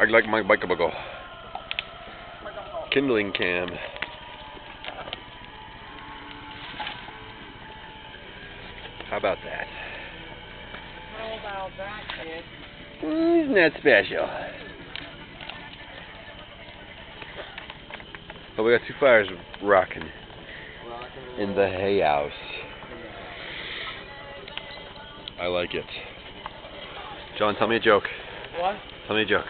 I like my bike buckle. Kindling cam. How about that? How about that, kid? Mm, Isn't that special? Oh, we got two fires rocking in the hay house. I like it. John, tell me a joke. What? Tell me a joke.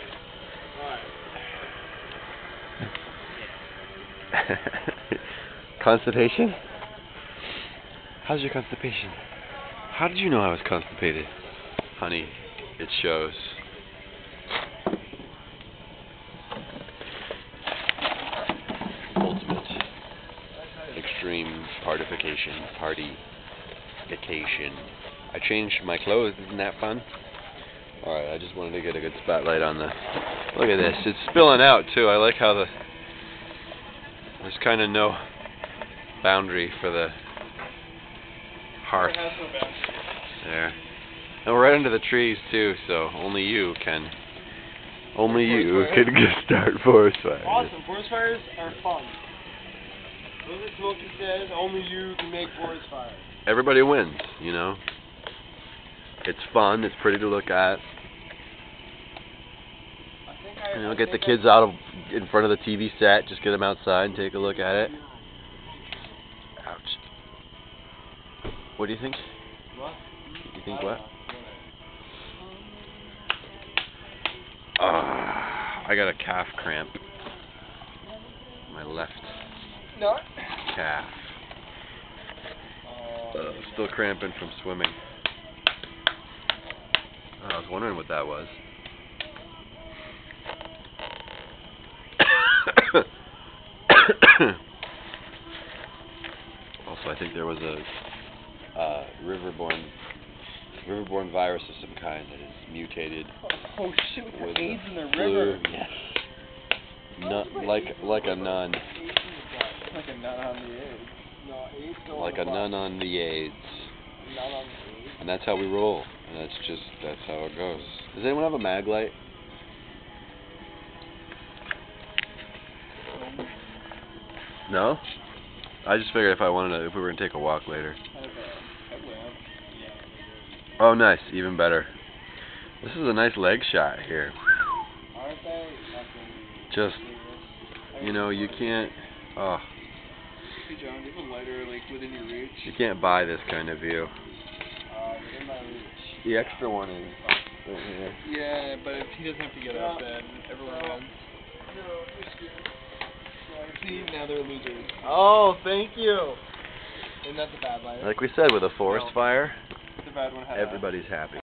Constipation? How's your constipation? How did you know I was constipated? Honey, it shows. Ultimate. Extreme partification. Party. Vacation. I changed my clothes. Isn't that fun? Alright, I just wanted to get a good spotlight on the. Look at this. It's spilling out, too. I like how the. There's kind of no boundary for the hearth there. And we're right under the trees, too, so only you can. Only you can start forest fires. Awesome. Forest fires are fun. What does Smokey says? Only you can make forest fires. Everybody wins, you know? It's fun, it's pretty to look at. I think I, You know, get the kids out of in front of the TV set, just get them outside and take a look at it. Ouch. What do you think? What? You think I what? Ah, I got a calf cramp. My left No. calf. Uh, still cramping from swimming. I was wondering what that was. Also, I think there was a uh, riverborne riverborne virus of some kind that is mutated Oh shit! With with AIDS in the flu. river. Yes. Nu- like like a nun, Like a nun on the AIDS. No, AIDS like a nun on the AIDS, Nun on the AIDS. and that's how we roll. And that's just that's how it goes. Does anyone have a mag light? No. I just figured if I wanted to, if we were gonna take a walk later. Oh, nice, even better. This is a nice leg shot here. Just, you know, you can't. Oh, you can't buy this kind of view. The extra one is. Yeah, but if he doesn't have to get up, then everyone wins. See, now they're losers. Oh, thank you. And that's a bad light. Like we said, with a forest No. fire, It's a bad one. Everybody's happy.